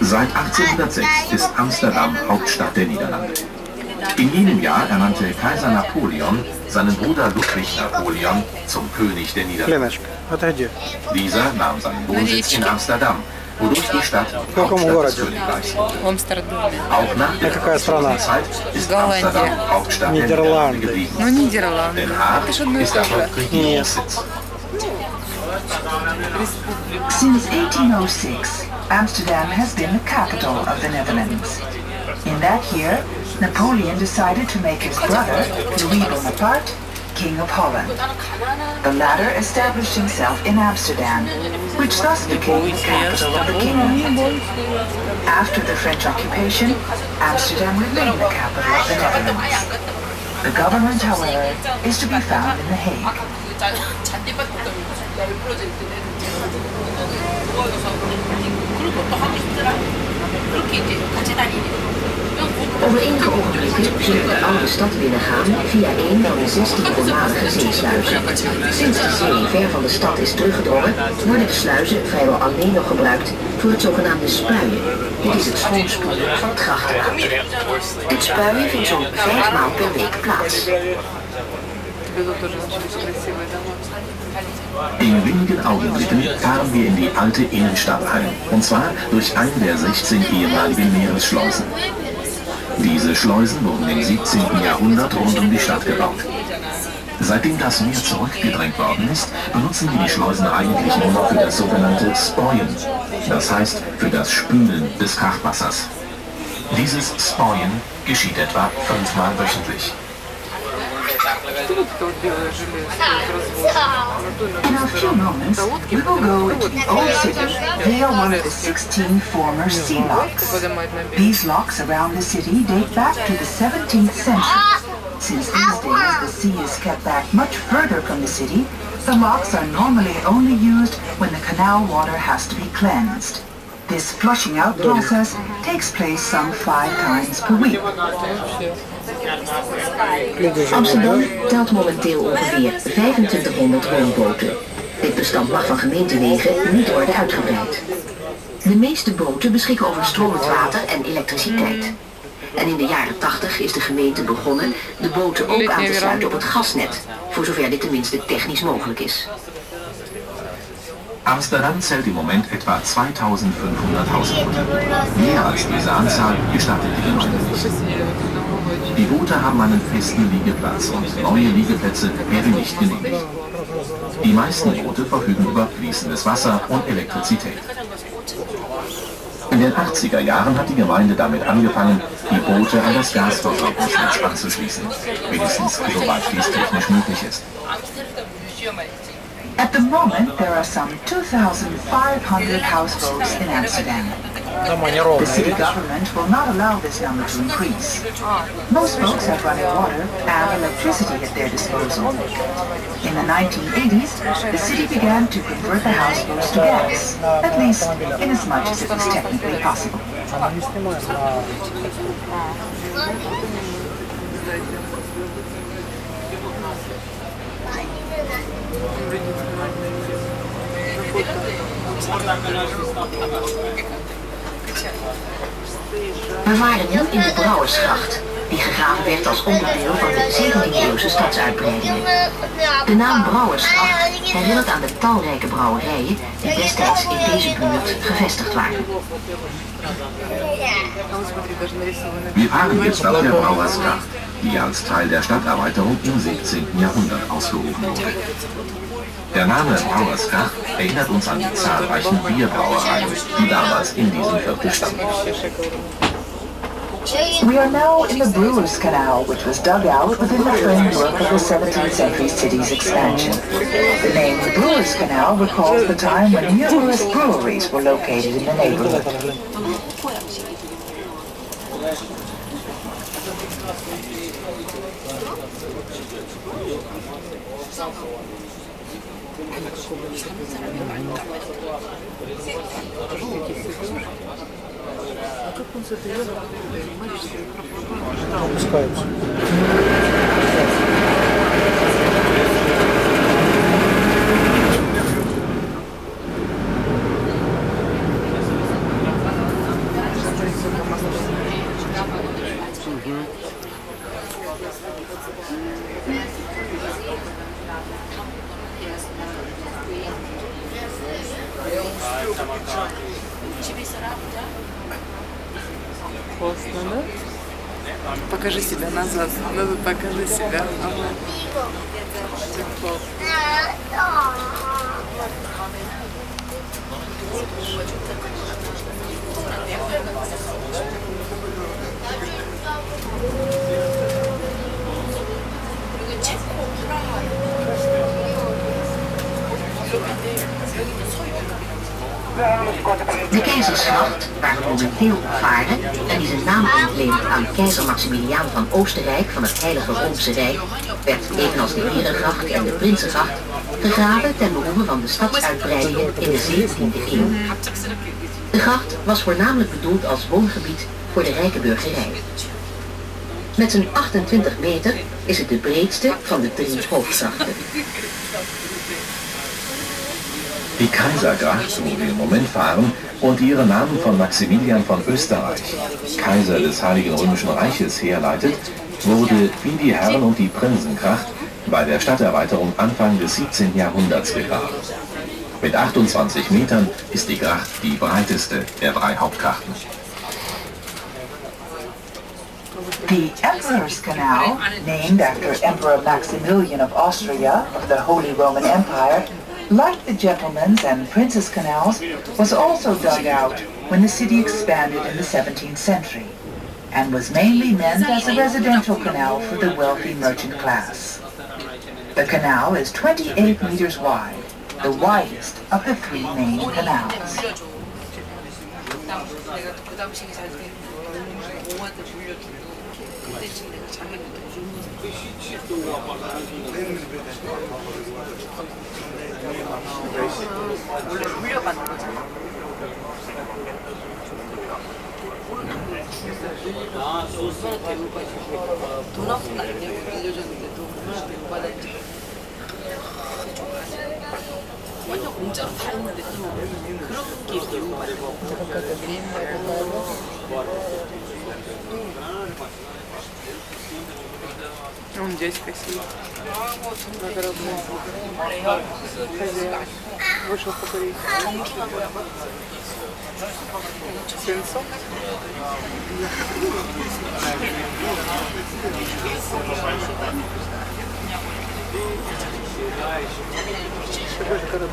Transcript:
Seit 1806 ist Amsterdam Hauptstadt der Niederlande. In jenem Jahr ernannte Kaiser Napoleon seinen Bruder Ludwig Napoleon zum König der Niederlande. Dieser nahm seinen Wohnsitz in Amsterdam, wodurch die Stadt Hauptstadt des Königreichs wurde. Auch nach der Zeit ist Amsterdam Hauptstadt der Niederlande geblieben. Den Haag ist aber Regierungssitz. Since 1806, Amsterdam has been the capital of the Netherlands. In that year, Napoleon decided to make his brother, Louis Bonaparte, King of Holland. The latter established himself in Amsterdam, which thus became the capital of the kingdom. After the French occupation, Amsterdam remained the capital of the Netherlands. The government, however, is to be found in The Hague. Over Overeengeordend dit zullen de oude stad binnen gaan via een van de 16 voormalige zeesluizen. Sinds de zee ver van de stad is teruggedrongen, worden de sluizen vrijwel alleen nog gebruikt voor het zogenaamde spuien. Dit is het schoonspoelen van het grachtwater. Het spuien vindt zo'n vijf maal per week plaats. In wenigen Augenblicken fahren wir in die alte Innenstadt ein, und zwar durch eine der 16 ehemaligen Meeresschleusen. Diese Schleusen wurden im 17. Jahrhundert rund um die Stadt gebaut. Seitdem das Meer zurückgedrängt worden ist, benutzen wir die Schleusen eigentlich nur noch für das sogenannte Spoien, das heißt für das Spülen des Krachwassers. Dieses Spoien geschieht etwa fünfmal wöchentlich. In a few moments, we will go to the old city. They are one of the 16 former sea locks. These locks around the city date back to the 17th century. Since these days the sea is kept back much further from the city, the locks are normally only used when the canal water has to be cleansed. This flushing out process takes place some five times per week. Amsterdam telt momenteel ongeveer 2500 woonboten. Dit bestand mag van gemeentewegen niet worden uitgebreid. De meeste boten beschikken over stromend water en elektriciteit. En in de jaren 80 is de gemeente begonnen de boten ook aan te sluiten op het gasnet, voor zover dit tenminste technisch mogelijk is. Amsterdam zählt im Moment etwa 2500 Hausboote. Mehr als diese Anzahl gestattet die Gemeinde nicht. Die Boote haben einen festen Liegeplatz und neue Liegeplätze werden nicht genehmigt. Die meisten Boote verfügen über fließendes Wasser und Elektrizität. In den 80er Jahren hat die Gemeinde damit angefangen, die Boote an das Gasversorgungsnetz anzuschließen. Wenigstens soweit dies technisch möglich ist. At the moment, there are some 2,500 houseboats in Amsterdam. The city government will not allow this number to increase. Most boats have running water and electricity at their disposal. In the 1980s, the city began to convert the houseboats to gas, at least in as much as it was technically possible. We waren nu in de Brouwersgracht die gegraven werd als onderdeel van de 17e-eeuwse stadsuitbreidingen. De naam Brouwersgracht herinnert aan de talrijke brouwerijen die destijds in deze buurt gevestigd waren. Wir waren jetzt auf der Bauersgracht, die als Teil der Stadterweiterung im 17. Jahrhundert ausgerufen wurde. Der Name Bauersgracht erinnert uns an die zahlreichen Bierbrauereien, die damals in diesem Viertel standen. We are now in the Brewers Canal, which was dug out within the framework of the 17th century city's expansion. The name Brewers Canal recalls the time when numerous breweries were located in the neighborhood. com certeza mas poderei mais ser proporcional. Классно, да? Покажи себя назад. Назад покажи себя. Ага. Так De keizersgracht, waar we momenteel varen en die zijn naam ontleent aan keizer Maximiliaan van Oostenrijk van het Heilige Roomse Rijk, werd evenals de Herengracht en de Prinsengracht gegraven ten behoeve van de stadsuitbreidingen in de 17e eeuw. De gracht was voornamelijk bedoeld als woongebied voor de rijke burgerij. Met zijn 28 meter is het de breedste van de drie hoofdgrachten. Die Kaisergracht, wo wir im Moment fahren, und ihren Namen von Maximilian von Österreich, Kaiser des Heiligen Römischen Reiches, herleitet, wurde wie die Herren- und die Prinzengracht bei der Stadterweiterung Anfang des 17. Jahrhunderts gegraben. Mit 28 Metern ist die Gracht die breiteste der drei Hauptgrachten. The Emperor's Canal, named after Emperor Maximilian of Austria of the Holy Roman Empire, like the Gentleman's and Princess Canals, was also dug out when the city expanded in the 17th century, and was mainly meant as a residential canal for the wealthy merchant class. The canal is 28 meters wide, the widest of the three main canals. 원래 돌려가는 거잖아. 돈 없으면 안 되고 빌려줬는데 돈 못 받았지. 완전 공짜로 다 했는데 또 그런 게 있더라고. É um dia específico. Agora eu vou fazer. Vou chocar por isso. Pensou? Chegou de cara.